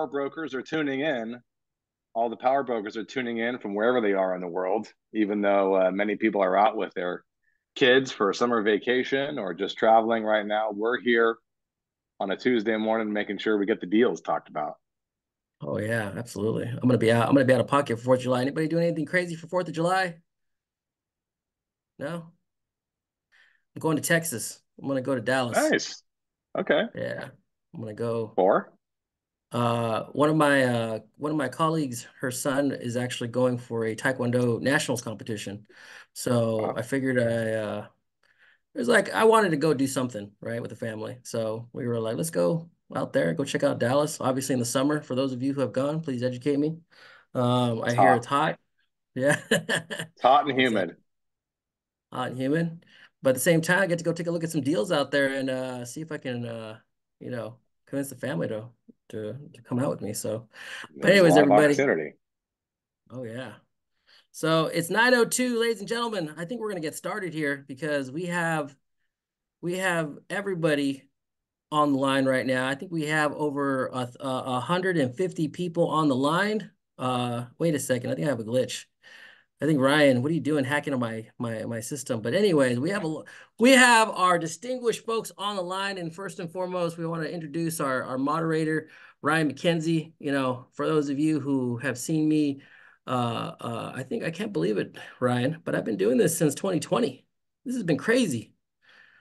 power brokers are tuning in. All the power brokers are tuning in from wherever they are in the world, even though uh, many people are out with their kids for a summer vacation or just traveling right now. We're here on a Tuesday morning making sure we get the deals talked about. Oh yeah, absolutely. I'm gonna be out. I'm gonna be out of pocket for Fourth of July. Anybody doing anything crazy for Fourth of July? No. I'm going to Texas. I'm gonna go to Dallas. Nice. Okay. Yeah, I'm gonna go. For? Uh, one of my uh one of my colleagues, her son is actually going for a Taekwondo nationals competition. So Wow. I figured I uh it was like I wanted to go do something, right, with the family. So we were like, let's go out there, go check out Dallas. Obviously in the summer. For those of you who have gone, please educate me. Um, I hear it's hot. Yeah. It's hot and humid. Hot and humid. But at the same time, I get to go take a look at some deals out there and uh see if I can uh, you know, convince the family to to to come out with me. So, but There's anyways, everybody. Oh yeah. So it's 9:02, ladies and gentlemen. I think we're gonna get started here because we have we have everybody on the line right now. I think we have over a, a 150 people on the line. Uh, wait a second. I think I have a glitch. I think Ryan, what are you doing hacking on my my my system? But anyways, we have a we have our distinguished folks on the line, and first and foremost, we want to introduce our our moderator, Ryan McKenzie. You know, for those of you who have seen me, uh, uh, I think I can't believe it, Ryan, but I've been doing this since 2020. This has been crazy.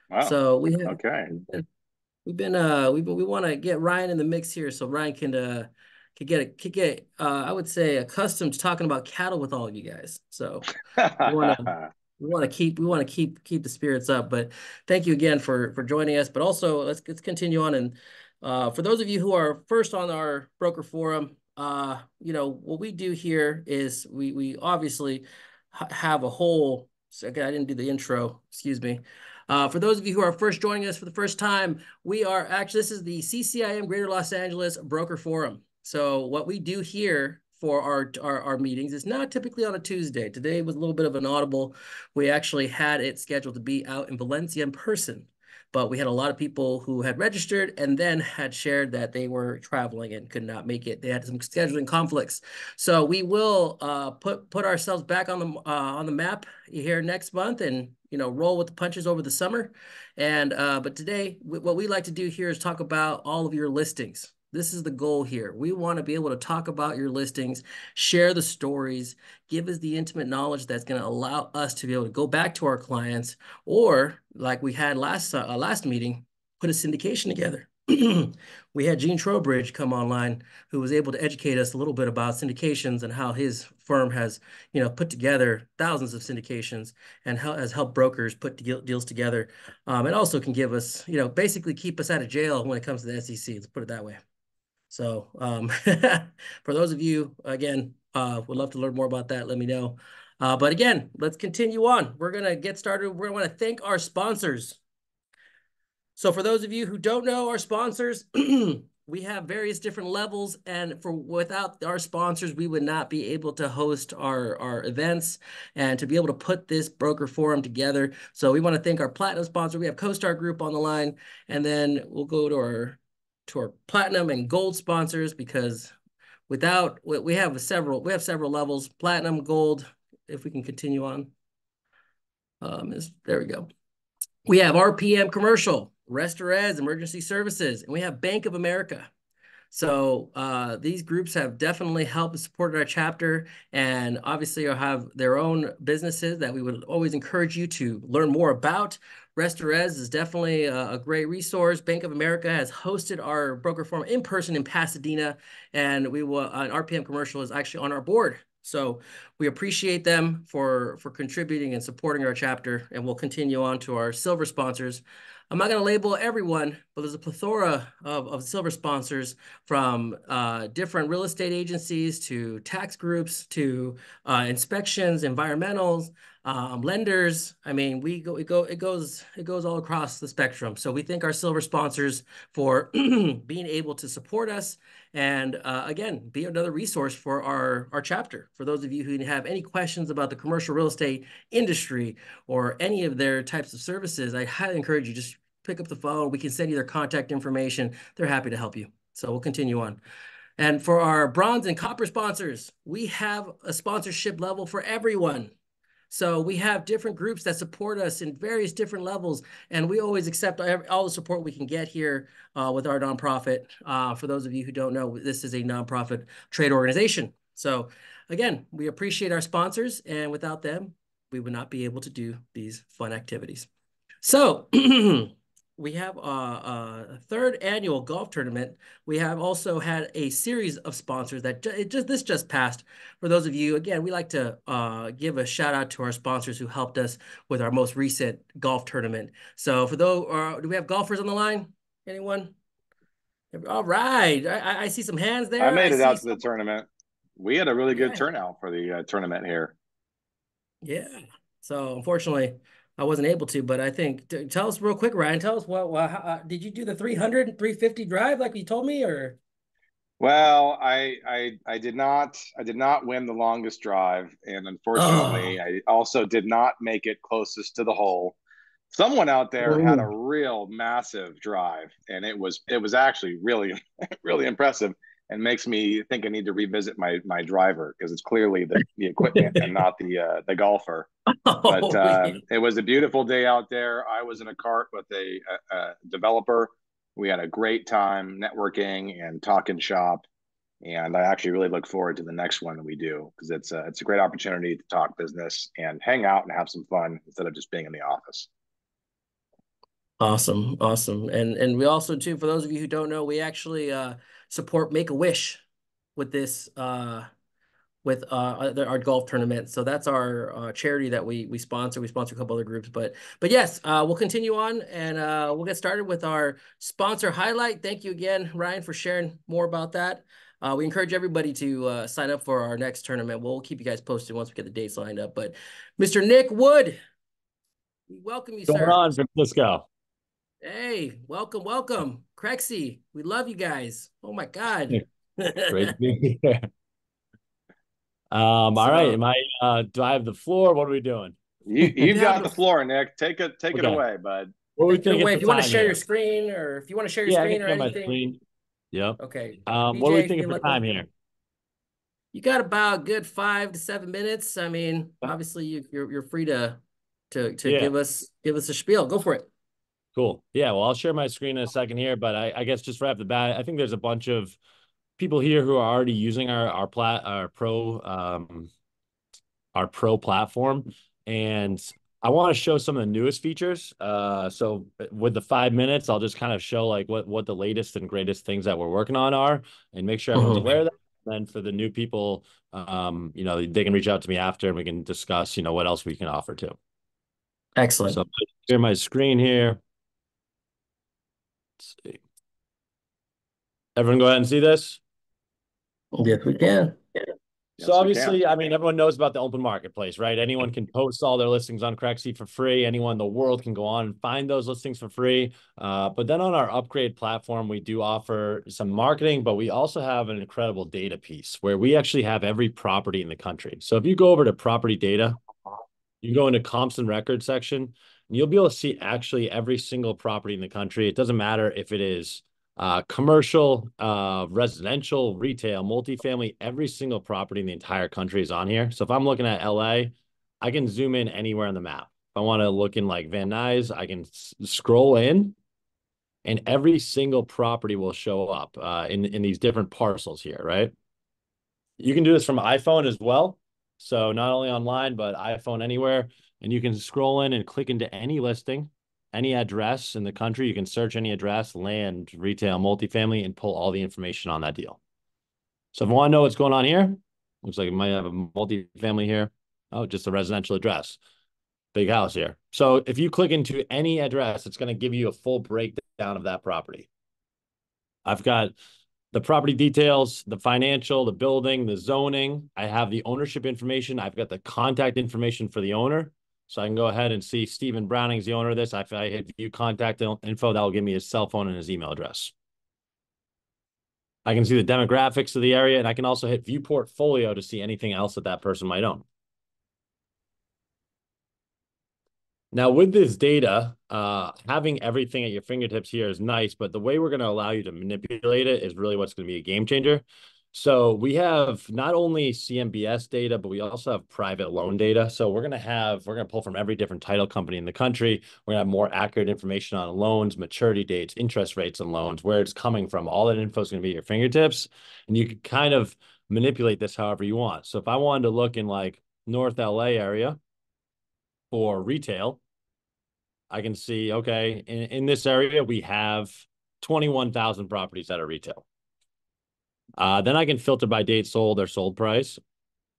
Wow. So we have Okay. We've been uh we we want to get Ryan in the mix here so Ryan can uh can get a can get uh I would say accustomed to talking about cattle with all of you guys. So we want to we want to keep we want to keep keep the spirits up. But thank you again for for joining us. But also let's let's continue on and uh for those of you who are first on our broker forum, uh you know what we do here is we we obviously ha have a whole. Okay, I didn't do the intro. Excuse me. Uh, for those of you who are first joining us for the first time, we are actually, this is the CCIM Greater Los Angeles Broker Forum. So what we do here for our, our, our meetings is not typically on a Tuesday. Today was a little bit of an audible. We actually had it scheduled to be out in Valencia in person, but we had a lot of people who had registered and then had shared that they were traveling and could not make it. They had some scheduling conflicts. So we will uh, put put ourselves back on the uh, on the map here next month and you know roll with the punches over the summer. And uh, but today what we like to do here is talk about all of your listings. This is the goal here. We want to be able to talk about your listings, share the stories, give us the intimate knowledge that's going to allow us to be able to go back to our clients, or like we had last uh, last meeting, put a syndication together. we had Gene Trowbridge come online, who was able to educate us a little bit about syndications and how his firm has, you know, put together thousands of syndications and has helped brokers put deals together. Um, it also can give us, you know, basically keep us out of jail when it comes to the SEC. Let's put it that way. So um, for those of you, again, uh, would love to learn more about that. Let me know. Uh, but again, let's continue on. We're going to get started. We're going to thank our sponsors. So for those of you who don't know our sponsors, we have various different levels and for without our sponsors we would not be able to host our our events and to be able to put this broker forum together so we want to thank our platinum sponsor we have CoStar Group on the line and then we'll go to our to our platinum and gold sponsors because without we have several we have several levels platinum gold if we can continue on um is there we go we have RPM commercial Restorez Emergency Services, and we have Bank of America. So uh, these groups have definitely helped and supported our chapter, and obviously have their own businesses that we would always encourage you to learn more about. Restorez is definitely a, a, great resource. Bank of America has hosted our broker forum in person in Pasadena, and we will. An RPM commercial is actually on our board. So we appreciate them for for contributing and supporting our chapter, and we'll continue on to our silver sponsors. I'm not going to label everyone, but there's a plethora of, of silver sponsors from uh, different real estate agencies to tax groups to uh, inspections, environmentals, um, lenders. I mean, we go, it go, it goes, it goes all across the spectrum. So we thank our silver sponsors for being able to support us and uh, again, be another resource for our, our chapter. For those of you who have any questions about the commercial real estate industry or any of their types of services, I highly encourage you just pick up the phone. We can send you their contact information. They're happy to help you. So we'll continue on. And for our bronze and copper sponsors, we have a sponsorship level for everyone. So we have different groups that support us in various different levels, and we always accept all the support we can get here uh, with our nonprofit. Uh, for those of you who don't know, this is a nonprofit trade organization. So again, we appreciate our sponsors, and without them, we would not be able to do these fun activities. So we have a, a, third annual golf tournament. We have also had a series of sponsors that ju just this just passed. For those of you, again, we like to uh, give a shout out to our sponsors who helped us with our most recent golf tournament. So for those, uh, do we have golfers on the line? Anyone? All right, I, I see some hands there. I made it out to the tournament. We had a really good yeah. turnout for the uh, tournament here. Yeah. So unfortunately, I wasn't able to, but I think tell us real quick, Ryan. Tell us what, what how, uh, did you do the 300 and 350 drive like you told me, or? Well, I I I did not I did not win the longest drive, and unfortunately, oh. I also did not make it closest to the hole. Someone out there Ooh. had a real massive drive, and it was it was actually really really impressive and makes me think I need to revisit my my driver because it's clearly the, the equipment and not the uh, the golfer. Oh, but uh, it was a beautiful day out there. I was in a cart with a, a, a developer. We had a great time networking and talking shop, and I actually really look forward to the next one we do because it's a, it's a great opportunity to talk business and hang out and have some fun instead of just being in the office. Awesome, awesome, and and we also too for those of you who don't know, we actually. Uh, support Make a Wish with this uh, with uh, our golf tournament. So that's our uh, charity that we we sponsor. We sponsor a couple other groups, but but yes, uh, we'll continue on and uh, we'll get started with our sponsor highlight. Thank you again, Ryan, for sharing more about that. Uh, we encourage everybody to uh, sign up for our next tournament. We'll keep you guys posted once we get the dates lined up. But Mr. Nick Wood, we welcome you, Going sir. on, Francisco. Hey, welcome, welcome. Crexi, we love you guys. Oh my God. Great to be here. Um, so, all right. Am I uh do I have the floor? What are we doing? You you've got the floor, Nick. Take it take okay. it away, bud. What we think away. If you want to share here? your screen or if you want to share your yeah, screen or anything. Screen. Yep. Okay. Um, BJ, what are we thinking for time here? You got about good five to seven minutes. I mean, obviously you, you're you're free to to to yeah. give us give us a spiel. Go for it. Cool. Yeah. Well, I'll share my screen in a second here, but I, I guess just right off the bat, I think there's a bunch of people here who are already using our our plat our pro um our pro platform, and I want to show some of the newest features. Uh, so with the five minutes, I'll just kind of show like what what the latest and greatest things that we're working on are, and make sure everyone's mm-hmm. aware of that. And then for the new people, um, you know, they can reach out to me after, and we can discuss, you know, what else we can offer too. Excellent. So share my screen here. Let's see. Everyone go ahead and see this? Yes, we can. So obviously, I mean, everyone knows about the open marketplace, right? Anyone can post all their listings on Crexi for free. Anyone in the world can go on and find those listings for free. Uh, but then on our upgrade platform, we do offer some marketing, but we also have an incredible data piece where we actually have every property in the country. So if you go over to property data, you go into comps and records section, and you'll be able to see actually every single property in the country. It doesn't matter if it is uh, commercial, uh, residential, retail, multifamily, every single property in the entire country is on here. So if I'm looking at LA, I can zoom in anywhere on the map. If I want to look in like Van Nuys, I can scroll in and every single property will show up uh, in, in these different parcels here, right? You can do this from iPhone as well. So not only online, but iPhone anywhere and you can scroll in and click into any listing, any address in the country. You can search any address, land, retail, multifamily, and pull all the information on that deal. So if I want to know what's going on here, looks like it might have a multifamily here. Oh, just a residential address. Big house here. So if you click into any address, it's going to give you a full breakdown of that property. I've got the property details, the financial, the building, the zoning. I have the ownership information. I've got the contact information for the owner. So I can go ahead and see Stephen Browning's the owner of this. If I hit view contact info, that will give me his cell phone and his email address. I can see the demographics of the area, and I can also hit view portfolio to see anything else that that person might own. Now, with this data, uh, having everything at your fingertips here is nice, but the way we're going to allow you to manipulate it is really what's going to be a game changer. So we have not only CMBS data, but we also have private loan data. So we're gonna have we're gonna pull from every different title company in the country. We're gonna have more accurate information on loans, maturity dates, interest rates, and loans, where it's coming from. All that info is gonna be at your fingertips, and you can kind of manipulate this however you want. So if I wanted to look in like North LA area for retail, I can see okay in, in this area we have 21,000 properties that are retail. Uh, then I can filter by date sold or sold price,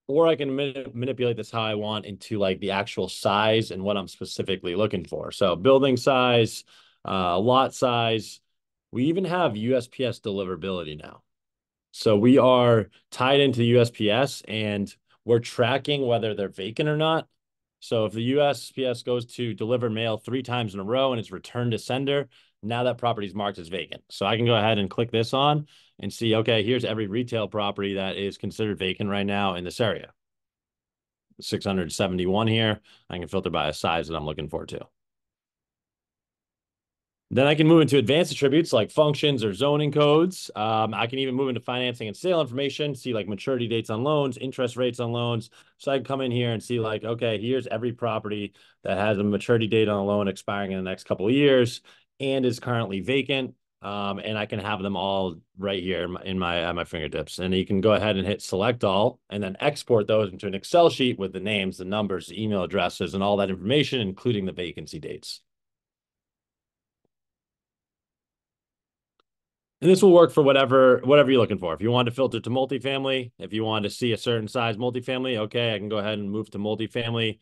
or I can manipulate this how I want into like the actual size and what I'm specifically looking for. So building size, uh, lot size. We even have USPS deliverability now. So we are tied into USPS and we're tracking whether they're vacant or not. So if the USPS goes to deliver mail three times in a row and it's returned to sender, now that property is marked as vacant. So I can go ahead and click this on and see, okay, here's every retail property that is considered vacant right now in this area. 671 here. I can filter by a size that I'm looking for too. Then I can move into advanced attributes like functions or zoning codes. Um, I can even move into financing and sale information, see like maturity dates on loans, interest rates on loans. So I can come in here and see like, okay, here's every property that has a maturity date on a loan expiring in the next couple of years and is currently vacant. Um, and I can have them all right here in my, in my at my fingertips. And you can go ahead and hit select all and then export those into an Excel sheet with the names, the numbers, the email addresses, and all that information, including the vacancy dates. And this will work for whatever whatever you're looking for. If you want to filter to multifamily, if you want to see a certain size multifamily, okay, I can go ahead and move to multifamily.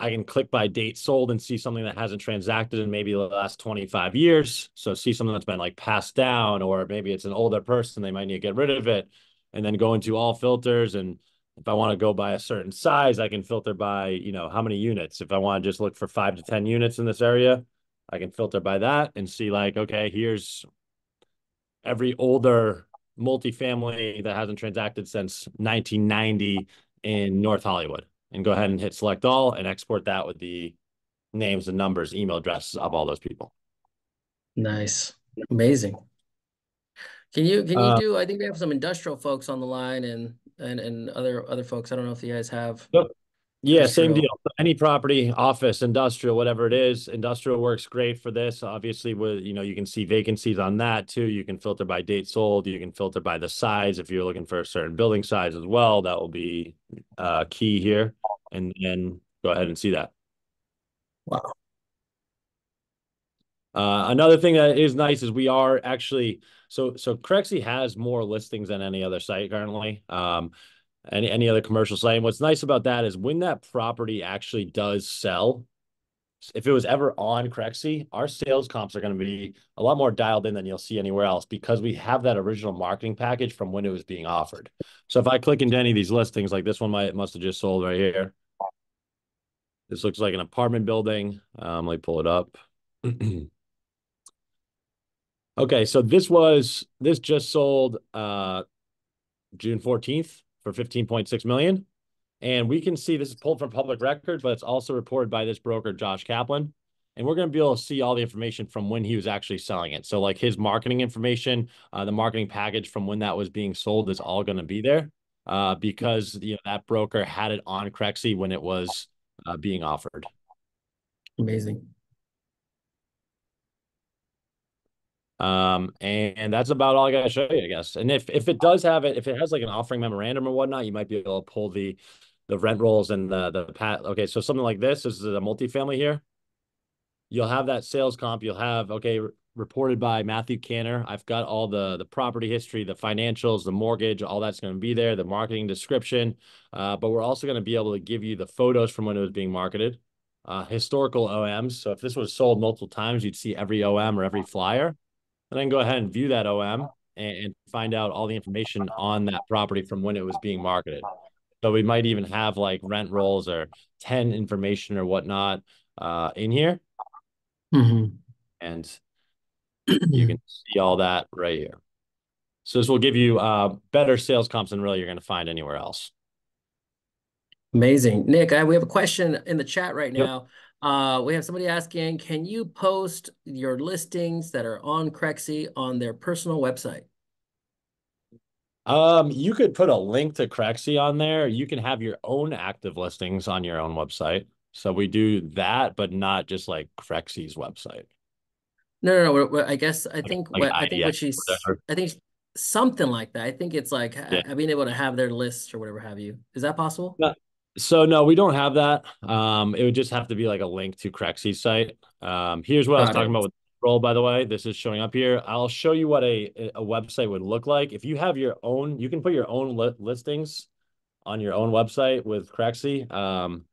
I can click by date sold and see something that hasn't transacted in maybe the last 25 years. So see something that's been like passed down, or maybe it's an older person, they might need to get rid of it. And then go into all filters. And if I want to go by a certain size, I can filter by, you know, how many units. If I want to just look for five to 10 units in this area, I can filter by that and see like, okay, here's every older multifamily that hasn't transacted since 1990 in North Hollywood and go ahead and hit select all and export that with the names and numbers, email addresses of all those people. Nice. Amazing. Can you can you uh, do I think we have some industrial folks on the line and and and other other folks. I don't know if you guys have yep. Yeah, same deal. Any property, office, industrial, whatever it is, industrial works great for this. Obviously, with you know, you can see vacancies on that too. You can filter by date sold. You can filter by the size if you're looking for a certain building size as well. That will be uh, key here, and then go ahead and see that. Wow. Uh, another thing that is nice is we are actually so so Crexi has more listings than any other site currently. Um, any any other commercial site. And what's nice about that is when that property actually does sell, if it was ever on Crexi, our sales comps are going to be a lot more dialed in than you'll see anywhere else because we have that original marketing package from when it was being offered. So if I click into any of these listings, like this one might must have just sold right here. This looks like an apartment building. Um, let me pull it up. okay, so this was this just sold uh June 14th for 15.6 million. And we can see this is pulled from public record, but it's also reported by this broker, Josh Kaplan. And we're going to be able to see all the information from when he was actually selling it. So like his marketing information, uh, the marketing package from when that was being sold is all going to be there uh, because you know, that broker had it on Crexi when it was uh, being offered. Amazing. Um, and, and, that's about all I gotta show you, I guess. And if if it does have it, if it has like an offering memorandum or whatnot, you might be able to pull the the rent rolls and the the pat. Okay, so something like this, this is a multifamily here. You'll have that sales comp. You'll have okay reported by Matthew Canner. I've got all the the property history, the financials, the mortgage, all that's going to be there. The marketing description, uh, but we're also going to be able to give you the photos from when it was being marketed, uh, historical OMs. So if this was sold multiple times, you'd see every OM or every flyer and then go ahead and view that OM and, and find out all the information on that property from when it was being marketed. So we might even have like rent rolls or 10 information or whatnot uh, in here. Mm-hmm. And you can see all that right here. So this will give you uh, better sales comps than really you're going to find anywhere else. Amazing. Nick, I, we have a question in the chat right now. Yep. Uh, we have somebody asking, can you post your listings that are on Crexi on their personal website? Um, you could put a link to Crexi on there. You can have your own active listings on your own website. So we do that, but not just like Crexi's website. No, no, no. I guess I think like what I think what she's I think something like that. I think it's like yeah. being able to have their lists or whatever have you. Is that possible? No. So no, we don't have that. Um, it would just have to be like a link to Crexi's site. Um, here's what Got I was it. talking about with roll, by the way. This is showing up here. I'll show you what a, a website would look like. If you have your own, you can put your own li listings on your own website with Crexi. Um,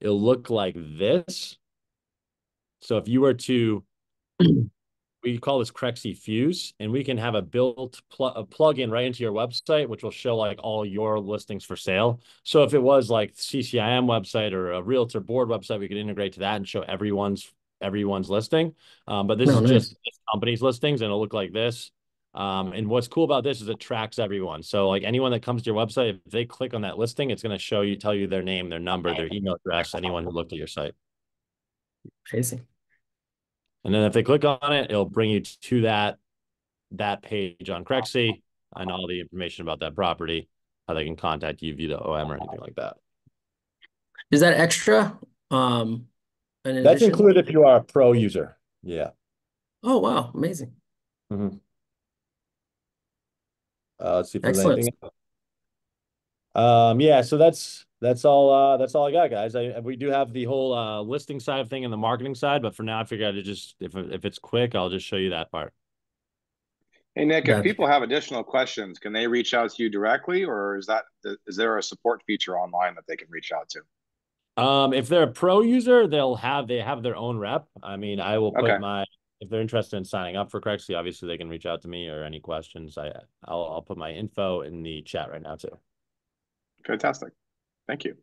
it'll look like this. So if you were to, we call this Crexi Fuse, and we can have a built pl a plug-in right into your website, which will show like all your listings for sale. So if it was like CCIM website or a realtor board website, we could integrate to that and show everyone's everyone's listing. Um, but this is nice. just company's listings and it'll look like this. Um, and what's cool about this is it tracks everyone. So like anyone that comes to your website, if they click on that listing, it's going to show you, tell you their name, their number, their email address, anyone who looked at your site. Crazy. And then if they click on it, it'll bring you to that, that page on Crexi and all the information about that property, how they can contact you via the OM or anything like that. Is that extra? Um, that's included if you are a pro user. Yeah. Oh, wow. Amazing. Mm-hmm. Uh, let's see if there's Excellent. anything. Um, yeah, so that's that's all uh that's all I got, guys. I we do have the whole uh listing side of thing and the marketing side, but for now I figured I'd just if if it's quick, I'll just show you that part. Hey Nick, if people have additional questions, can they reach out to you directly or is that is there a support feature online that they can reach out to? Um, if they're a pro user, they'll have they have their own rep. I mean, I will put okay. my if they're interested in signing up for Crexi, obviously they can reach out to me or any questions. I I'll I'll put my info in the chat right now too. Fantastic. Thank you.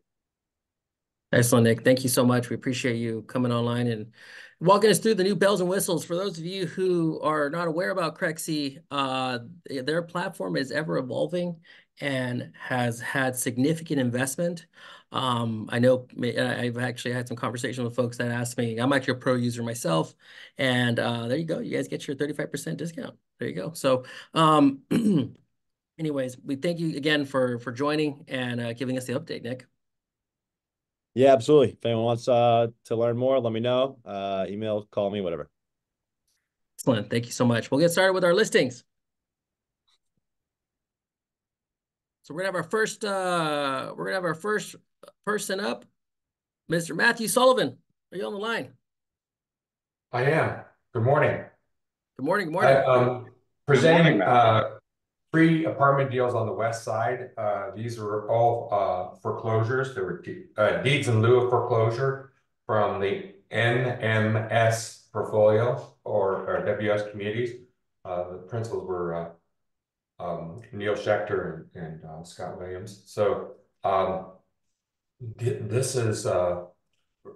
Excellent, Nick. Thank you so much. We appreciate you coming online and walking us through the new bells and whistles. For those of you who are not aware about Crexi, uh, their platform is ever evolving and has had significant investment. Um, I know I've actually had some conversation with folks that asked me, I'm actually a pro user myself. And uh, there you go. You guys get your 35% discount. There you go. So um, anyways, we thank you again for, for joining and uh, giving us the update, Nick. Yeah, absolutely. If anyone wants uh, to learn more, let me know. Uh, email, call me, whatever. Excellent. Thank you so much. We'll get started with our listings. So we're gonna have our first uh we're gonna have our first person up, Mr. Matthew Sullivan. Are you on the line? I am. Good morning. Good morning. Good morning. I, um, presenting morning, uh, three apartment deals on the west side. Uh, these were all uh, foreclosures. There were uh, deeds in lieu of foreclosure from the NMS portfolio or, or WS communities. Uh, the principals were uh, um, Neil Shekhter and, and uh, Scott Williams. So um, this is a,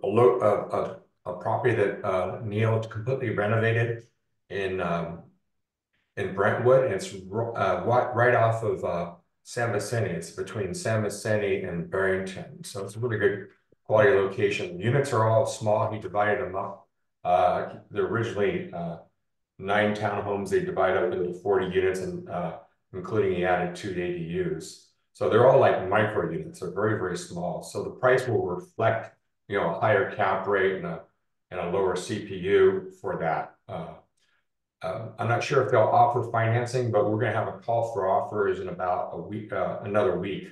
a, a, property that Neil completely renovated in um, in Brentwood. And It's uh, right, off of uh, San Vicente. It's between San Vicente and Barrington. So it's a really good quality location. The Units are all small. He divided them up. Uh, they're originally uh, nine townhomes. They divide up into 40 units and uh, including he added two ADUs. So they're all like micro units, they're very, very small. So the price will reflect, you know, a higher cap rate and a, and a lower CPU for that. Uh, I'm not sure if they'll offer financing, but we're going to have a call for offers in about a week, uh, another week.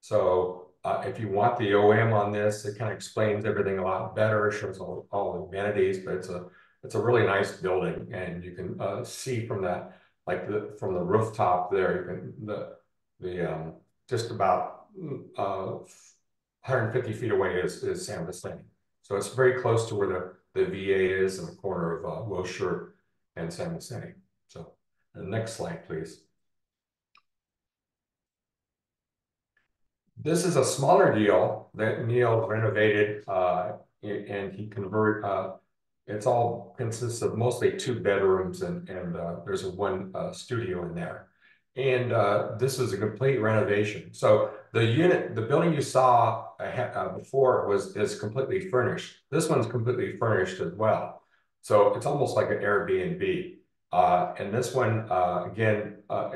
So uh, if you want the OM on this, it kind of explains everything a lot better, shows all, all the amenities, but it's a it's a really nice building, and you can uh, see from that, like the from the rooftop there, you can the the um, just about uh, 150 feet away is, is San Vicente. So it's very close to where the, the VA is in the corner of uh, Wilshire and San Vicente. So next slide, please. This is a smaller deal that Neil renovated uh, and he converted. Uh, it's all consists of mostly two bedrooms and, and uh, there's a one uh, studio in there and uh, this is a complete renovation. So the unit, the building you saw uh, before was is completely furnished. This one's completely furnished as well. So it's almost like an Airbnb. Uh, and this one, uh, again, uh,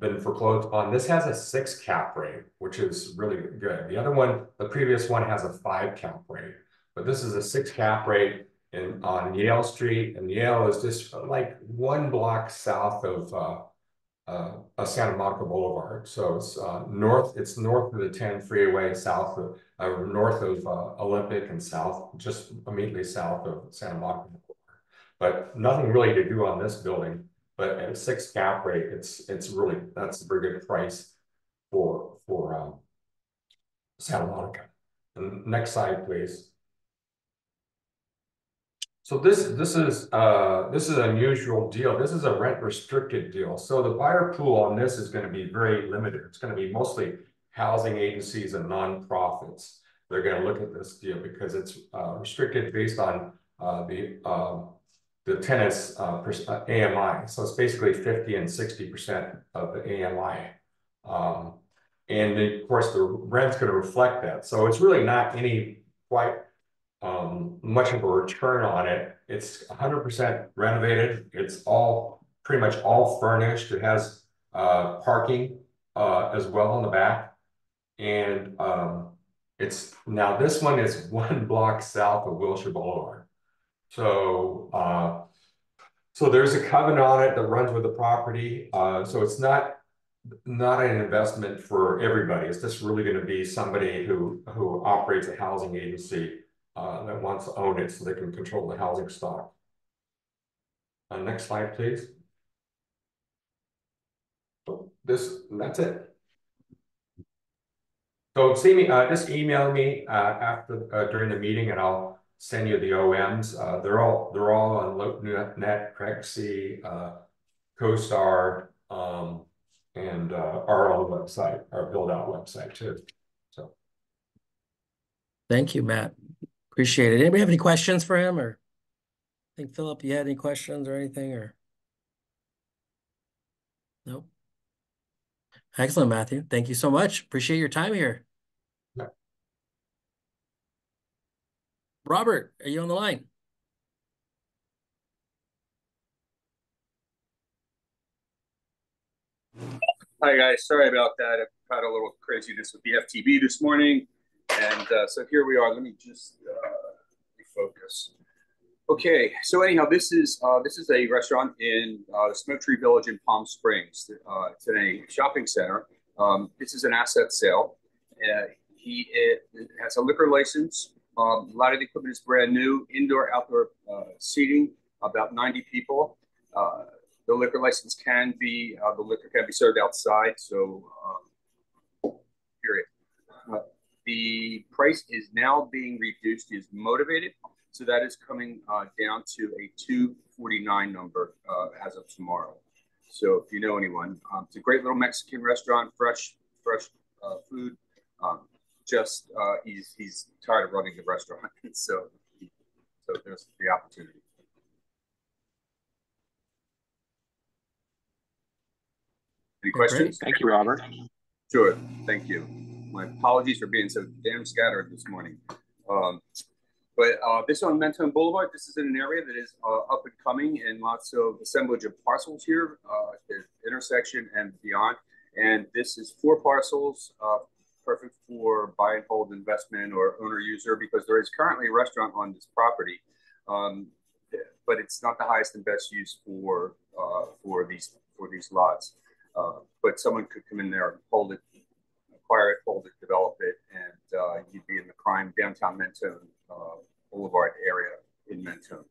been foreclosed on. This has a six cap rate, which is really good. The other one, the previous one has a five cap rate, but this is a six cap rate in on Yale Street, and Yale is just like one block south of uh, uh, Santa Monica Boulevard. So it's uh, north. It's north of the 10 freeway, south of uh, north of uh, Olympic, and south, just immediately south of Santa Monica. But nothing really to do on this building. But at a six cap rate, it's it's really that's a very good price for for um, Santa Monica. And next slide, please. So this this is uh this is an unusual deal. This is a rent restricted deal. So the buyer pool on this is going to be very limited. It's going to be mostly housing agencies and nonprofits. They're going to look at this deal because it's uh, restricted based on uh, the um, the tenant's uh, uh AMI. So it's basically 50 and 60% of the AMI. Um, and of course, the rent's going to reflect that. So it's really not any quite um, much of a return on it. It's 100% renovated. It's all pretty much all furnished. It has uh, parking uh, as well in the back. And um, it's now this one is one block south of Wilshire Boulevard. So, uh, so there's a covenant on it that runs with the property. Uh, so it's not not an investment for everybody. It's just really going to be somebody who who operates a housing agency uh, that wants to own it so they can control the housing stock. Uh, next slide, please. So this that's it. So see me, uh, just email me uh, after uh, during the meeting, and I'll send you the OMs. Uh, they're all they're all on LoopNet, Crexi, uh, CoStar, um, and uh, our own website, our build out website too. So, thank you, Matt. Appreciate it. Anybody have any questions for him, or I think Philip, you had any questions or anything, or nope. Excellent, Matthew. Thank you so much. Appreciate your time here. Robert, are you on the line? Hi, guys. Sorry about that. I've had a little craziness with the FTB this morning. And uh, so here we are. Let me just uh, refocus. Okay, so anyhow, this is uh, this is a restaurant in uh, the Smoke Tree Village in Palm Springs. Uh, it's in a shopping center. Um, this is an asset sale. Uh, he it, it has a liquor license um, a lot of the equipment is brand new, indoor, outdoor uh, seating, about 90 people. Uh, the liquor license can be, uh, the liquor can be served outside, so um, period. Uh, the price is now being reduced, is motivated, so that is coming uh, down to a 249 number uh, as of tomorrow. So if you know anyone, um, it's a great little Mexican restaurant, fresh, fresh food. Um, just uh, he's he's tired of running the restaurant, so so there's the opportunity. Any questions? Thank you, Robert. Sure. Thank you. My apologies for being so damn scattered this morning. Um, but uh, this on Mentone Boulevard, this is in an area that is uh, up and coming and lots of assemblage of parcels here, uh, the intersection and beyond. And this is four parcels, uh, perfect for buy and hold investment or owner user because there is currently a restaurant on this property, um, but it's not the highest and best use for uh, for these for these lots. Uh, but someone could come in there and hold it, acquire it, hold it, develop it, and uh, you'd be in the prime downtown Mentone uh, Boulevard area in Mentone.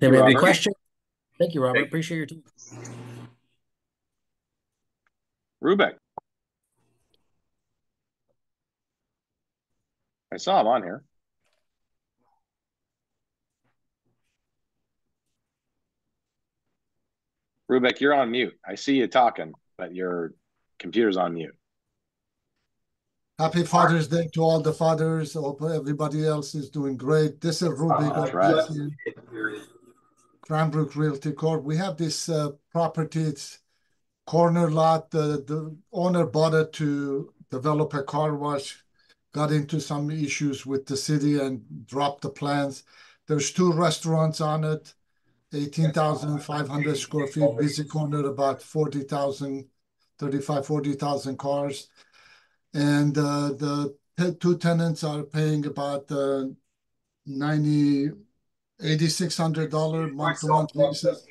Thank you, Robert. Any questions? Thank you, Robert. Thank Appreciate your time. Rubek. I saw him on here. Rubek, you're on mute. I see you talking, but your computer's on mute. Happy Father's Day to all the fathers. Hope everybody else is doing great. This is Rubik. Uh, right. Cranbrook Realty Corp. We have this uh, property. It's corner lot. The, owner bought it to develop a car wash got into some issues with the city and dropped the plans. There's two restaurants on it, 18,500 sq ft, busy corner, about 40,000, 35, 40,000 cars. And the two tenants are paying about $8,600 month-to-month leases.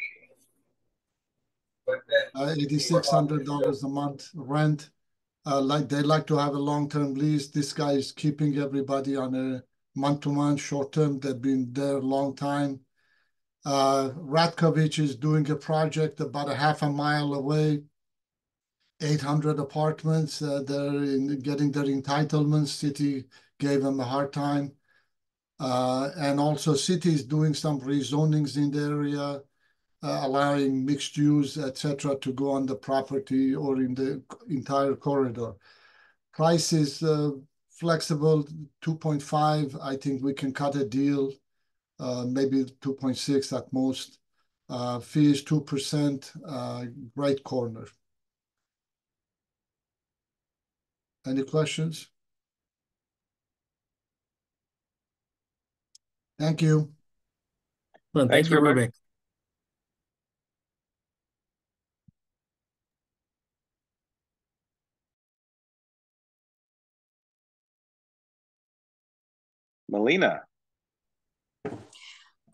$8,600 uh, a month rent. Uh, like, They like to have a long-term lease. This guy is keeping everybody on a month-to-month, short-term. They've been there a long time. Uh, Ratcovich is doing a project about a half a mile away, 800 apartments. They're getting their entitlements. City gave them a hard time. Uh, and also, cities doing some rezonings in the area, uh, allowing mixed use, et cetera, to go on the property or in the entire corridor. Price is uh, flexible, 2.5. I think we can cut a deal, maybe 2.6 at most. Fee is 2%, right corner. Any questions? Thank you. Well, thank you, Rubik. Melina.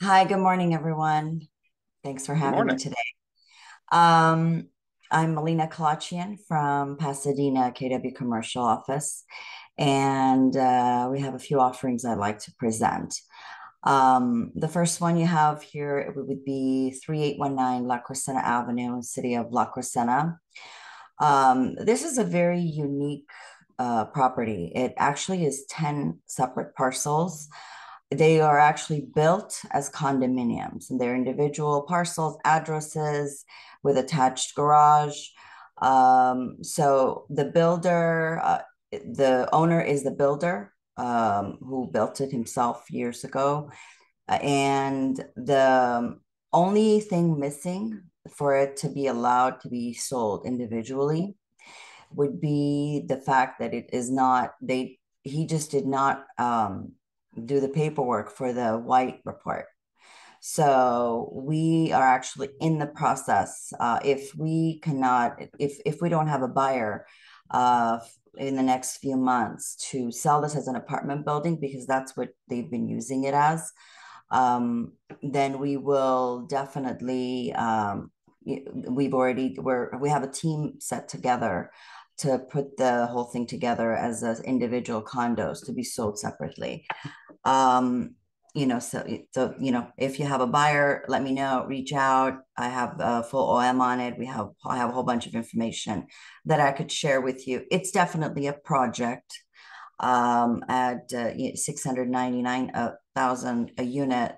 Hi, good morning, everyone. Thanks for having me today. Um, I'm Melina Kalachian from Pasadena, KW Commercial Office, and uh, we have a few offerings I'd like to present. Um, the first one you have here would be 3819 La Crescenta Avenue, City of La Crescenta. Um, this is a very unique uh, property. It actually is 10 separate parcels. They are actually built as condominiums, and they're individual parcels, addresses with attached garage. Um, so the builder, uh, the owner is the builder, Um, who built it himself years ago. Uh, and the um, only thing missing for it to be allowed to be sold individually would be the fact that it is not. They he just did not um, do the paperwork for the White Report. So we are actually in the process. Uh, if we cannot if if we don't have a buyer in the next few months to sell this as an apartment building, because that's what they've been using it as, um, then we will definitely. Um, We have already we're we have a team set together to put the whole thing together as individual condos to be sold separately. You know, so so you know, if you have a buyer, let me know, reach out. I have a full OM on it. We have I have a whole bunch of information that I could share with you. It's definitely a project um, at 699,000 a unit.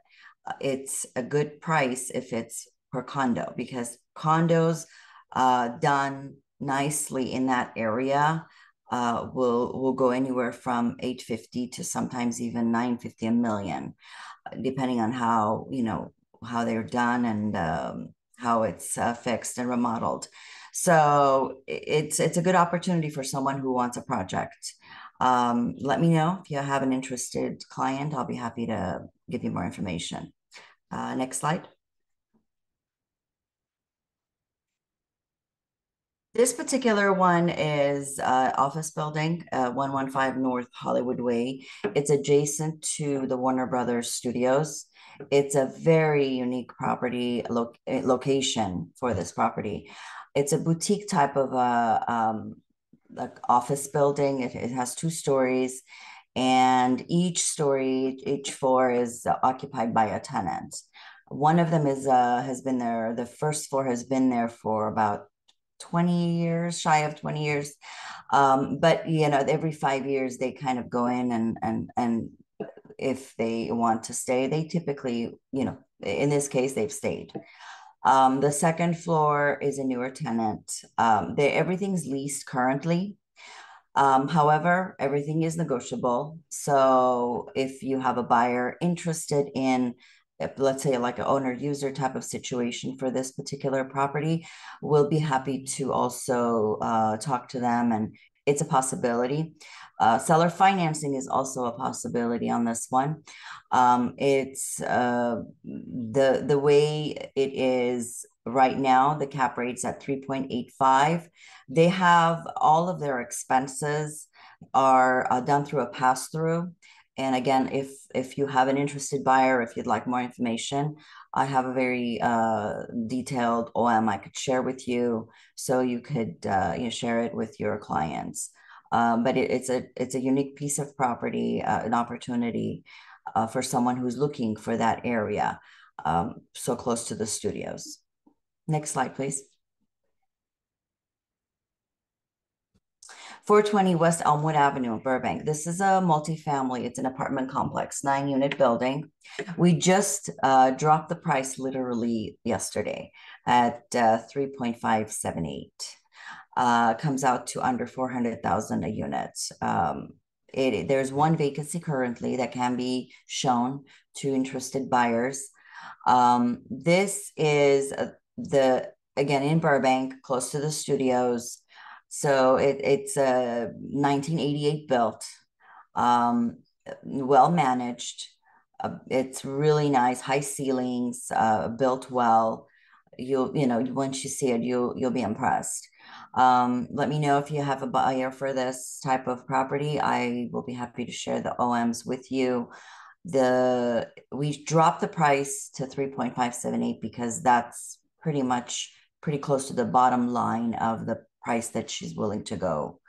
It's a good price if it's per condo, because condos uh, done nicely in that area Uh, will will go anywhere from $850,000 to sometimes even 950 a $1 million, uh, depending on how, you know, how they're done and um, how it's uh, fixed and remodeled. So it's a good opportunity for someone who wants a project. Um, let me know if you have an interested client. I'll be happy to give you more information. Next slide. This particular one is uh, office building, uh, 115 North Hollywood Way. It's adjacent to the Warner Brothers Studios. It's a very unique property eh, location for this property. It's a boutique type of uh, um, like office building. It has two stories, and each story, each floor is occupied by a tenant. One of them is has been there, the first floor has been there for about 20 years, shy of 20 years. Um, But, you know, every five years, they kind of go in and and and if they want to stay, they typically, you know, in this case, they've stayed. Um, the second floor is a newer tenant. Um, they, everything's leased currently. Um, however, everything is negotiable. So if you have a buyer interested in, let's say, like an owner-user type of situation for this particular property, we'll be happy to also talk to them, and it's a possibility. Uh, seller financing is also a possibility on this one. Um, it's uh, the the way it is right now. The cap rate's at three point eight five. They have all of their expenses are uh, done through a pass through. And again, if if you have an interested buyer, if you'd like more information, I have a very uh, detailed OM I could share with you, so you could uh, you know, share it with your clients. Um, but it, it's a it's a unique piece of property, uh, an opportunity uh, for someone who's looking for that area, um, so close to the studios. Next slide, please. 420 West Elmwood Avenue, Burbank. This is a multifamily. It's an apartment complex, nine unit building. We just uh, dropped the price literally yesterday at uh, 3.578 uh, comes out to under 400,000 a unit. Um, it, there's one vacancy currently that can be shown to interested buyers. Um, this is uh, the, again, in Burbank, close to the studios. So it, it's a 1988 built, um, well managed. Uh, it's really nice, high ceilings, uh, built well. You'll, you know, once you see it, you'll, you'll be impressed. Um, let me know if you have a buyer for this type of property. I will be happy to share the OMs with you. The we dropped the price to 3.578 because that's pretty much pretty close to the bottom line of the price that she's willing to go.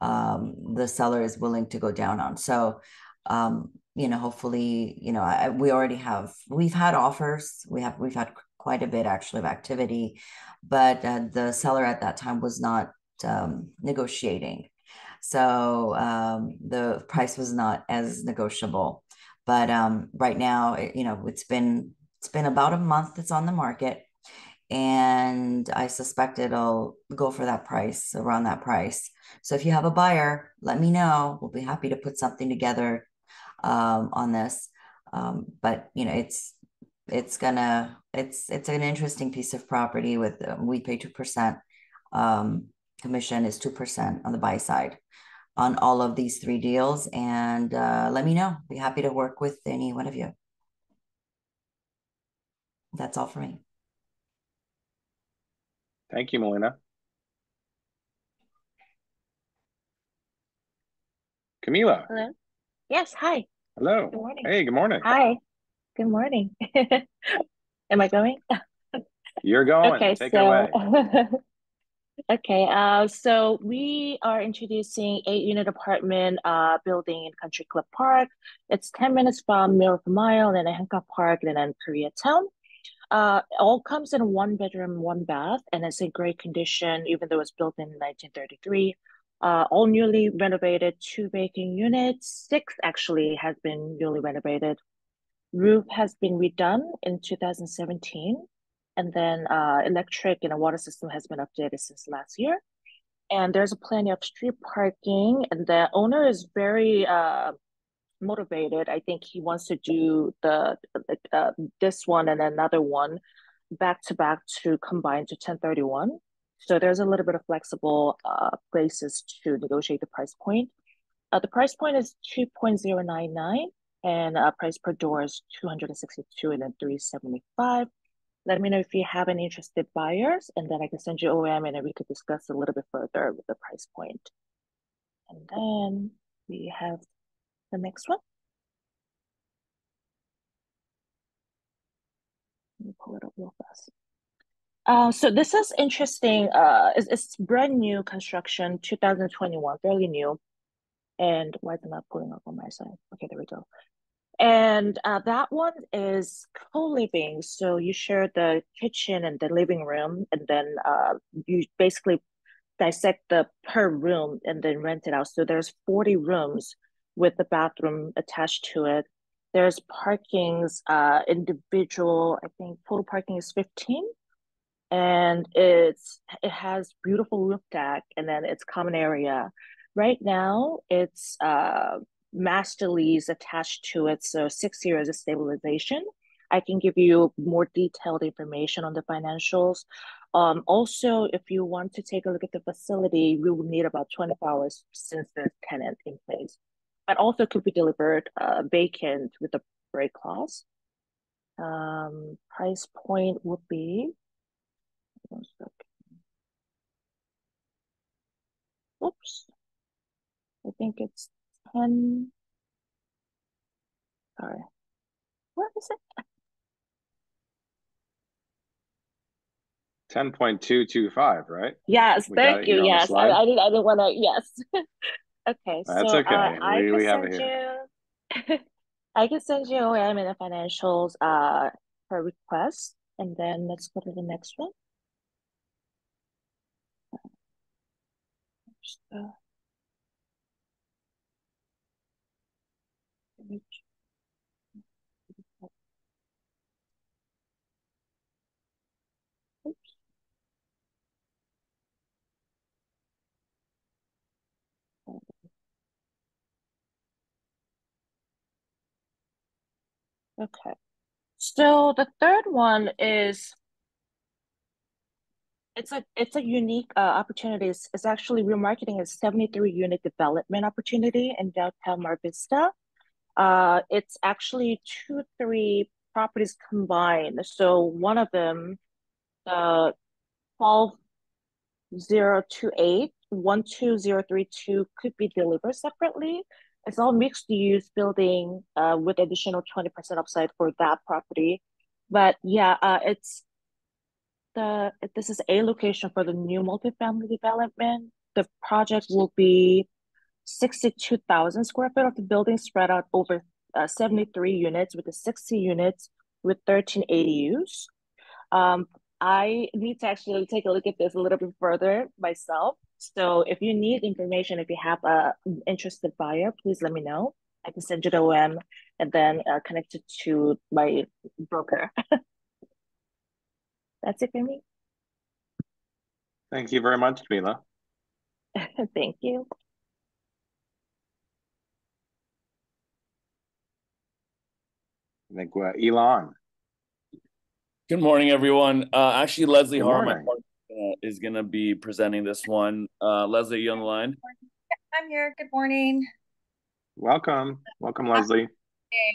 Um, the seller is willing to go down on. So um, you know, hopefully, you know, I, we already have we've had offers. We have we've had quite a bit actually of activity but uh, the seller at that time was not um, negotiating. So um, the price was not as negotiable. But um, right now, you know, it's been it's been about a month that's on the market, and I suspect it'll go for that price around that price. So if you have a buyer, let me know. We'll be happy to put something together um, on this. Um, but you know, it's it's gonna it's it's an interesting piece of property with um, we pay two percent um, commission is two percent on the buy side on all of these three deals and uh, let me know be happy to work with any one of you that's all for me thank you melina camila hello yes hi hello good morning hey good morning hi Good morning. Am I going? You're going. Okay, Take so, it away. okay, uh, so we are introducing eight unit apartment uh, building in Country Club Park. It's 10 minutes from Miracle Mile and Hancock Park and then Koreatown. Uh, all comes in one bedroom, one bath, and it's in great condition, even though it's built in 1933. Uh, all newly renovated, two vacant units, six actually has been newly renovated roof has been redone in 2017 and then uh, electric and a water system has been updated since last year and there's a plenty of street parking and the owner is very uh, motivated. I think he wants to do the uh, this one and another one back to back to combine to 1031 so there's a little bit of flexible uh, places to negotiate the price point. Uh, the price point is 2.099 and uh, price per door is 262 and then 375 let me know if you have any interested buyers and then i can send you om and then we could discuss a little bit further with the price point. point. And then we have the next one let me pull it up real fast uh, so this is interesting. Uh, it's, it's brand new construction, 2021, fairly new. And why is it not pulling up on my side? Okay, there we go. And uh, that one is co-living. So you share the kitchen and the living room, and then uh, you basically dissect the per room and then rent it out. So there's 40 rooms with the bathroom attached to it. There's parkings, uh, individual, I think total parking is 15. And it's it has beautiful roof deck and then it's common area. Right now it's uh master lease attached to it, so six years of stabilization. I can give you more detailed information on the financials. Um, also, if you want to take a look at the facility, we will need about 24 hours since the tenant in place. But also could be delivered uh, vacant with a break clause. Um, price point would be. Oops. I think it's 10. Sorry. What is it? 10.225, right? Yes, we thank you. Yes, I, I, didn't. I didn't want to. Yes. okay. That's so, okay. Uh, I we, we have it here. You, I can send you OM and the financials uh per request, and then let's go to the next one. Uh, Okay. So the third one is it's a it's a unique uh, opportunity. It's, it's actually remarketing a 73 unit development opportunity in downtown Mar Vista. Uh, it's actually two three properties combined. So one of them, uh, 12028, 12032 could be delivered separately. It's all mixed use building uh, with additional 20% upside for that property. But yeah, uh, it's the this is a location for the new multifamily development. The project will be 62,000 square feet of the building spread out over uh, 73 units with the 60 units with 13 ADUs. Um, I need to actually take a look at this a little bit further myself. So if you need information, if you have a interested buyer, please let me know. I can send you the OM and then uh, connect it to my broker. That's it for me. Thank you very much, Camila. Thank you. I think uh, Elon. Good morning, everyone. Uh, actually, Leslie Harmon uh, is going to be presenting this one. Uh, Leslie, you on the line? I'm here. Good morning. Welcome. Welcome, Leslie.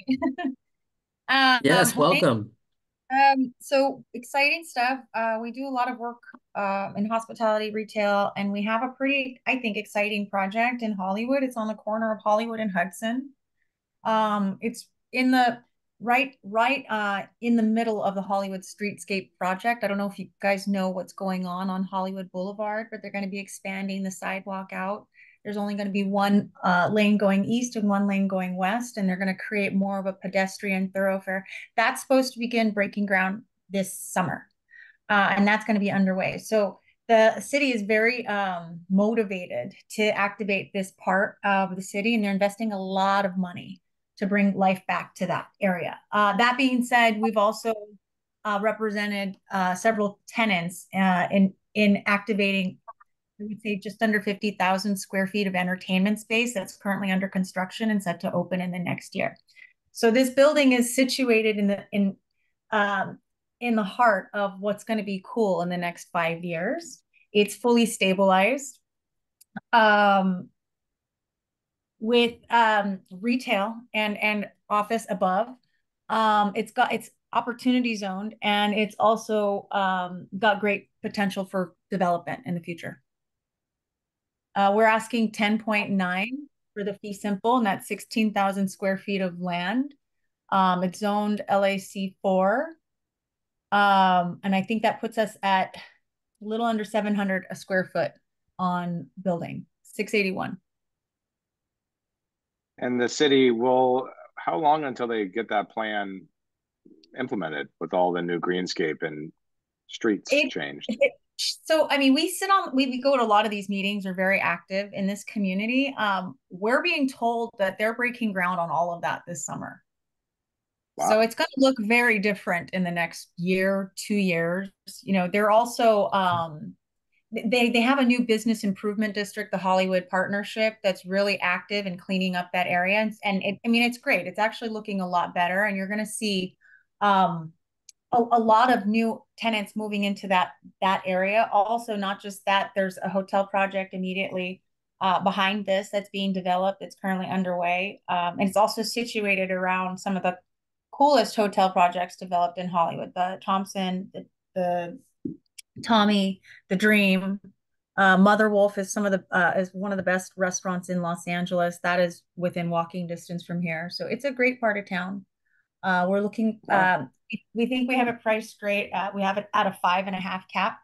um, yes, welcome. Um, so exciting stuff. Uh, we do a lot of work uh, in hospitality retail, and we have a pretty, I think, exciting project in Hollywood. It's on the corner of Hollywood and Hudson. Um, it's in the right right uh in the middle of the Hollywood streetscape project. I don't know if you guys know what's going on on Hollywood Boulevard, but they're going to be expanding the sidewalk out. There's only going to be one uh, lane going east and one lane going west, and they're going to create more of a pedestrian thoroughfare. That's supposed to begin breaking ground this summer, uh, and that's going to be underway. So the city is very um, motivated to activate this part of the city, and they're investing a lot of money to bring life back to that area. Uh, that being said, we've also uh, represented uh, several tenants uh, in in activating. I would say just under 50,000 square feet of entertainment space that's currently under construction and set to open in the next year. So this building is situated in the in um, in the heart of what's going to be cool in the next five years. It's fully stabilized. Um, with um, retail and and office above. Um, it's got it's opportunity zoned and it's also um, got great potential for development in the future. Uh, we're asking 10.9 for the fee simple, and that's 16,000 square feet of land. Um, it's zoned LAC 4. Um, and I think that puts us at a little under 700 a square foot on building, 681. And the city will, how long until they get that plan implemented with all the new greenscape and streets it, changed? It, so, I mean, we sit on, we, we go to a lot of these meetings, we're very active in this community. Um, we're being told that they're breaking ground on all of that this summer. Wow. So it's going to look very different in the next year, two years. You know, they're also um, they they have a new business improvement district the hollywood partnership that's really active in cleaning up that area and, and it, i mean it's great it's actually looking a lot better and you're going to see um a, a lot of new tenants moving into that that area. Also, not just that, there's a hotel project immediately uh, behind this that's being developed. It's currently underway, um, and it's also situated around some of the coolest hotel projects developed in Hollywood. The Thompson, the, the Tommie, the Dream, uh, Mother Wolf is some of the uh, is one of the best restaurants in Los Angeles. That is within walking distance from here, so it's a great part of town. Uh, we're looking. Um, we think we have it priced great. Uh, we have it at a five and a half cap.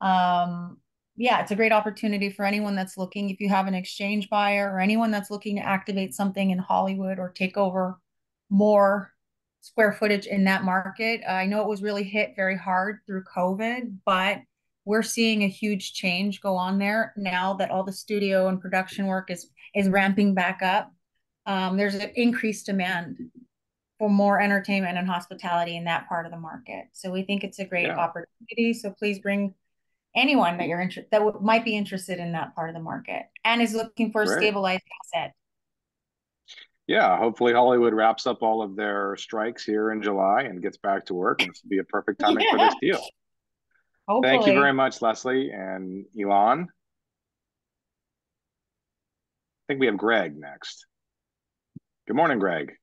Um, yeah, it's a great opportunity for anyone that's looking. If you have an exchange buyer or anyone that's looking to activate something in Hollywood or take over more square footage in that market. Uh, I know it was really hit very hard through COVID, but we're seeing a huge change go on there now that all the studio and production work is is ramping back up. Um, there's an increased demand for more entertainment and hospitality in that part of the market. So we think it's a great yeah. opportunity. So please bring anyone that you're interested that might be interested in that part of the market and is looking for a stabilized asset. Yeah, hopefully Hollywood wraps up all of their strikes here in July and gets back to work. And this would be a perfect timing yeah. for this deal. Hopefully. Thank you very much, Leslie and Elon. I think we have Greg next. Good morning, Greg.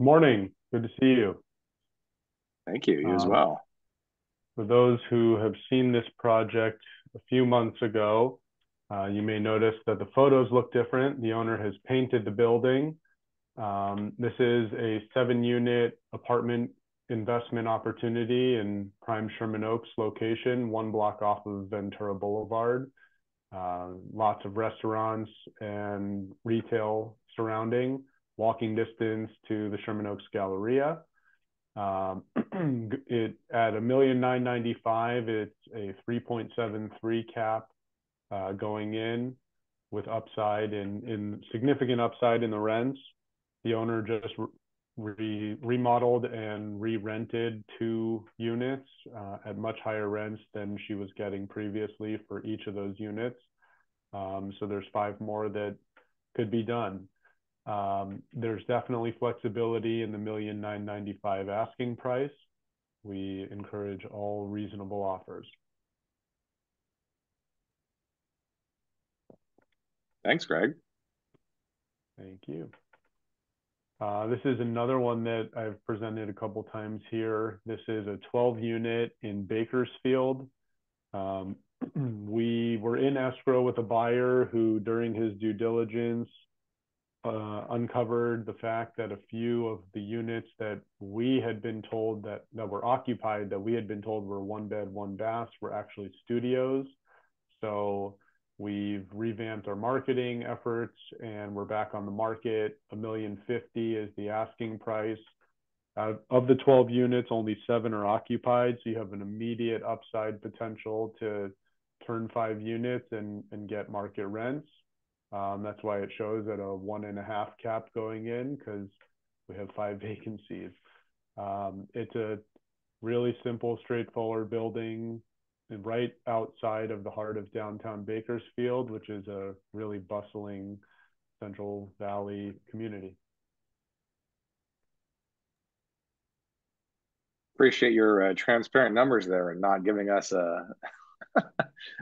Morning. Good to see you. Thank you. You um, as well. For those who have seen this project a few months ago, uh, you may notice that the photos look different. The owner has painted the building. Um, this is a seven unit apartment investment opportunity in prime Sherman Oaks location, one block off of Ventura Boulevard. Uh, lots of restaurants and retail surrounding, walking distance to the Sherman Oaks Galleria. Um, it at a million nine ninety five, it's a three point seven three cap uh, going in with upside and in significant upside in the rents. The owner just re remodeled and re-rented two units uh, at much higher rents than she was getting previously for each of those units. Um, so there's five more that could be done. Um, there's definitely flexibility in the million nine ninety five asking price. We encourage all reasonable offers. Thanks, Greg. Thank you. Uh, this is another one that I've presented a couple times here. This is a 12 unit in Bakersfield. Um, we were in escrow with a buyer who, during his due diligence, uh, uncovered the fact that a few of the units that we had been told that, that were occupied, that we had been told were one bed, one bath, were actually studios. So We've revamped our marketing efforts and we're back on the market. A million fifty is the asking price. Out of the 12 units, only seven are occupied. So you have an immediate upside potential to turn five units and, and get market rents. Um, that's why it shows at a one and a half cap going in because we have five vacancies. Um, it's a really simple, straightforward building right outside of the heart of downtown Bakersfield, which is a really bustling Central Valley community. Appreciate your uh, transparent numbers there and not giving us a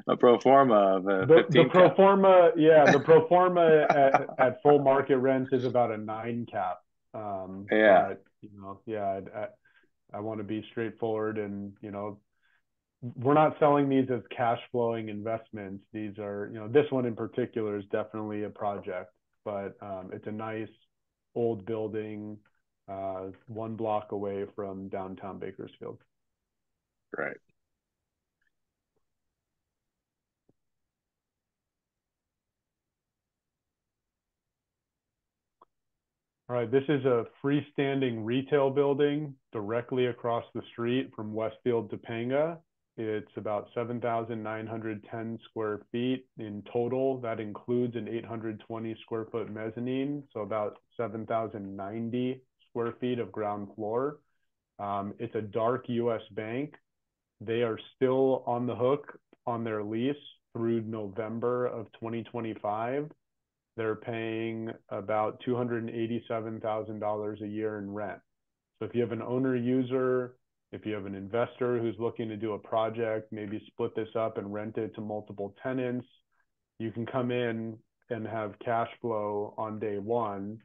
a pro forma of a the, the pro forma, yeah, the pro forma at, at, full market rent is about a nine cap. Um, yeah, but, you know, yeah, I, I, I want to be straightforward and you know we're not selling these as cash flowing investments. These are, you know, this one in particular is definitely a project, but um, it's a nice old building, uh, one block away from downtown Bakersfield. Right. All right, this is a freestanding retail building directly across the street from Westfield Topanga. It's about 7,910 square feet in total. That includes an 820 square foot mezzanine, so about 7,090 square feet of ground floor. Um, it's a dark US bank. They are still on the hook on their lease through November of 2025. They're paying about $287,000 a year in rent. So if you have an owner user, if you have an investor who's looking to do a project, maybe split this up and rent it to multiple tenants, you can come in and have cash flow on day one,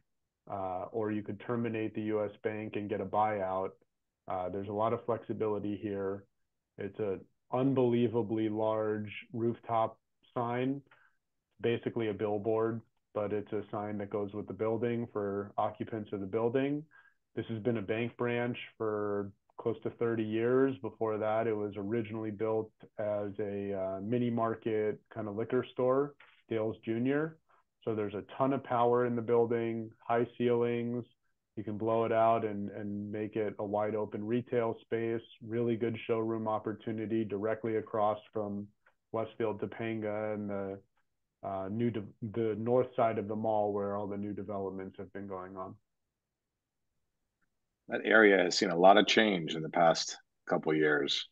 uh, or you could terminate the US bank and get a buyout. Uh, there's a lot of flexibility here. It's an unbelievably large rooftop sign, basically a billboard, but it's a sign that goes with the building for occupants of the building. This has been a bank branch for close to 30 years. Before that, it was originally built as a uh, mini market kind of liquor store, Dale's Jr. So there's a ton of power in the building, high ceilings. You can blow it out and, and make it a wide open retail space. Really good showroom opportunity directly across from Westfield Topanga and the uh, new de- the north side of the mall where all the new developments have been going on. That area has seen a lot of change in the past couple years.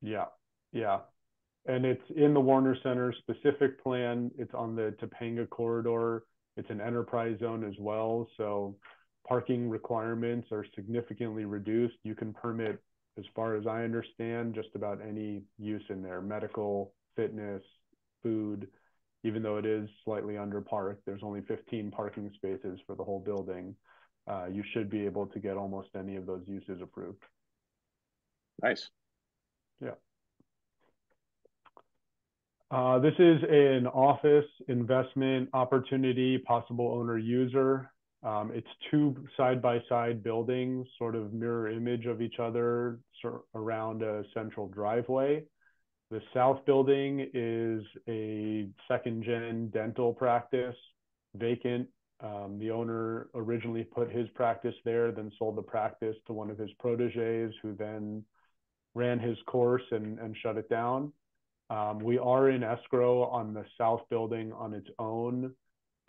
Yeah, yeah, and it's in the Warner Center specific plan. It's on the Topanga corridor. It's an enterprise zone as well, so parking requirements are significantly reduced. You can permit, as far as I understand, just about any use in there: medical, fitness, food even though it is slightly under parked, there's only 15 parking spaces for the whole building. Uh, you should be able to get almost any of those uses approved. Nice. Yeah. Uh, this is an office investment opportunity, possible owner user. Um, it's two side-by-side -side buildings, sort of mirror image of each other around a central driveway. The south building is a second gen dental practice, vacant. Um, the owner originally put his practice there, then sold the practice to one of his proteges, who then ran his course and, and shut it down. Um, we are in escrow on the south building on its own.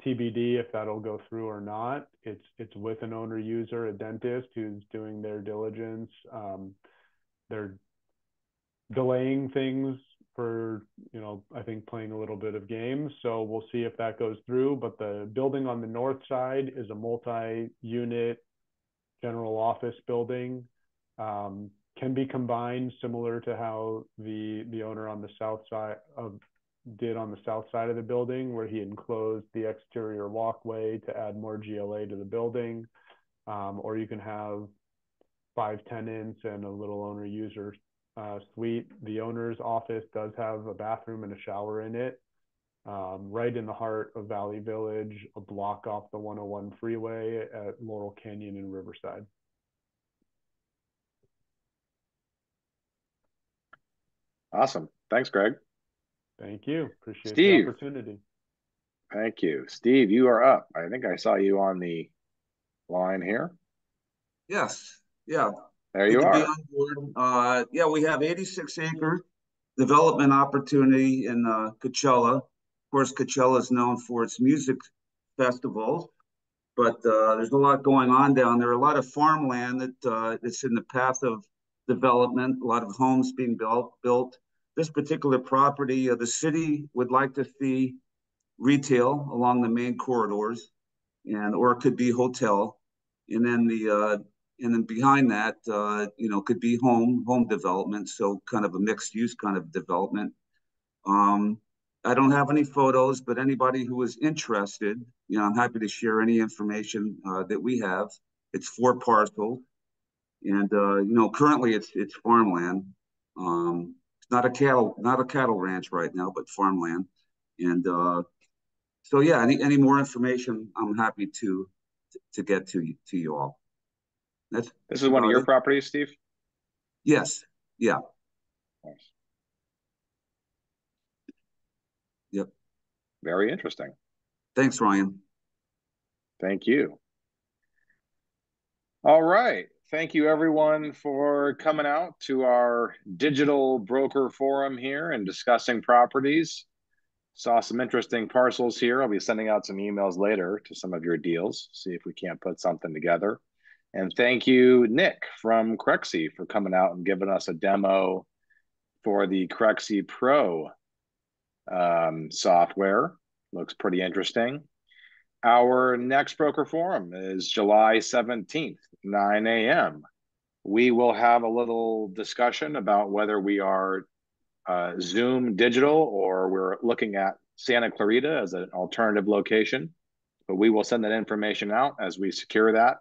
TBD if that'll go through or not. It's it's with an owner user, a dentist who's doing their diligence. Um, they're delaying things for you know I think playing a little bit of games. So we'll see if that goes through. But the building on the north side is a multi-unit general office building. Um, can be combined similar to how the the owner on the south side of did on the south side of the building where he enclosed the exterior walkway to add more GLA to the building. Um, or you can have five tenants and a little owner user uh, suite. The owner's office does have a bathroom and a shower in it, um, right in the heart of Valley Village, a block off the 101 freeway at Laurel Canyon and Riverside. Awesome. Thanks, Greg. Thank you. Appreciate Steve. the opportunity. Thank you. Steve, you are up. I think I saw you on the line here. Yes. Yeah. There you are. Uh, yeah, we have 86 acre development opportunity in uh, Coachella. Of course, Coachella is known for its music festivals, but uh, there's a lot going on down there. A lot of farmland that uh, that's in the path of development. A lot of homes being built. Built. This particular property, uh, the city would like to see retail along the main corridors, and or it could be hotel, and then the uh, and then behind that, uh, you know, could be home home development, so kind of a mixed use kind of development. Um, I don't have any photos, but anybody who is interested, you know, I'm happy to share any information uh, that we have. It's four parcels, and uh, you know, currently it's it's farmland. Um, it's not a cattle not a cattle ranch right now, but farmland, and uh, so yeah, any any more information, I'm happy to to get to to you all. That's this is one of your it. properties, Steve. Yes. Yeah. Nice. Yep. Very interesting. Thanks, Ryan. Thank you. All right. Thank you, everyone, for coming out to our digital broker forum here and discussing properties. Saw some interesting parcels here. I'll be sending out some emails later to some of your deals, see if we can't put something together. And thank you, Nick from Crexi, for coming out and giving us a demo for the Crexi Pro um, software. Looks pretty interesting. our next broker forum is July 17th, 9 a.m. We will have a little discussion about whether we are uh, Zoom digital or we're looking at Santa Clarita as an alternative location. But we will send that information out as we secure that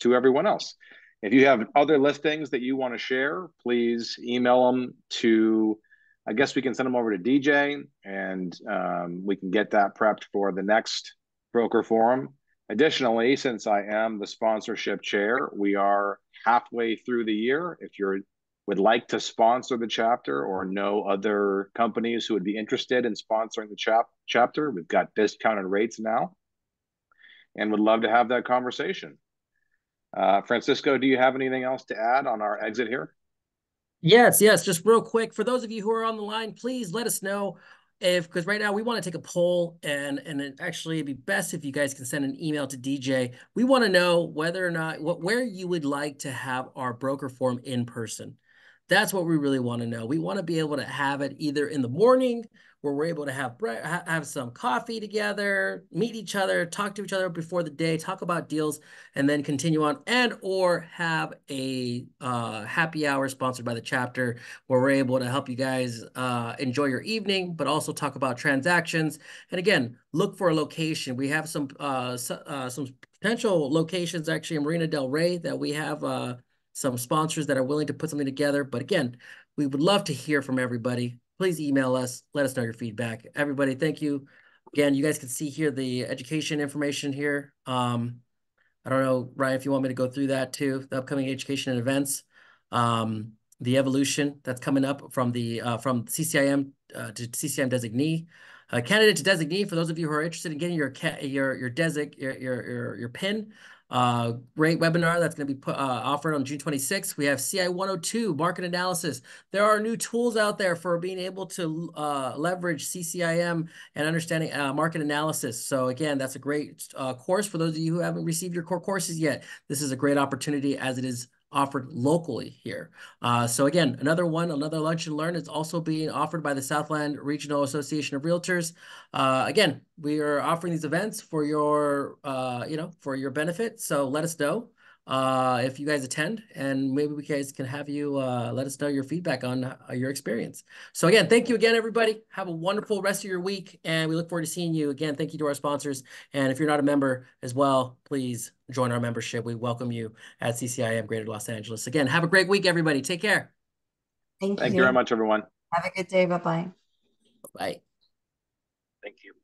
to everyone else. If you have other listings that you want to share, please email them to, I guess we can send them over to DJ and um, we can get that prepped for the next broker forum. Additionally, since I am the sponsorship chair, we are halfway through the year. If you would like to sponsor the chapter or know other companies who would be interested in sponsoring the chap chapter, we've got discounted rates now and would love to have that conversation. Uh, Francisco, do you have anything else to add on our exit here? Yes, yes. Just real quick, for those of you who are on the line, please let us know if because right now we want to take a poll and and it actually it'd be best if you guys can send an email to DJ. We want to know whether or not what where you would like to have our broker forum in person. That's what we really want to know. We want to be able to have it either in the morning where we're able to have have some coffee together, meet each other, talk to each other before the day, talk about deals, and then continue on, and or have a uh, happy hour sponsored by the chapter where we're able to help you guys uh, enjoy your evening, but also talk about transactions. And again, look for a location. We have some uh, uh some potential locations actually in Marina Del Rey that we have uh, some sponsors that are willing to put something together. But again, we would love to hear from everybody please email us. Let us know your feedback. Everybody, thank you. Again, you guys can see here the education information here. Um, I don't know, Ryan, if you want me to go through that too, the upcoming education and events. Um, the evolution that's coming up from the uh, from CCIM uh, to CCIM designee. Uh, candidate to designee, for those of you who are interested in getting your your your your your your, your pin, uh, great webinar that's going to be put, uh, offered on June 26th. We have CI 102 market analysis. There are new tools out there for being able to uh, leverage CCIM and understanding uh, market analysis. So again, that's a great uh, course for those of you who haven't received your core courses yet. This is a great opportunity as it is offered locally here. Uh, so again, another one, another lunch and learn is also being offered by the Southland Regional Association of Realtors. Uh, again, we are offering these events for your, uh, you know, for your benefit. So let us know uh, if you guys attend, and maybe we guys can have you uh, let us know your feedback on uh, your experience. So again, thank you again, everybody. Have a wonderful rest of your week, and we look forward to seeing you again. Thank you to our sponsors, and if you're not a member as well, please join our membership. We welcome you at CCIM Greater Los Angeles. Again, have a great week, everybody. Take care. Thank, you. Thank you very much, everyone. Have a good day. Bye bye. Bye. Thank you.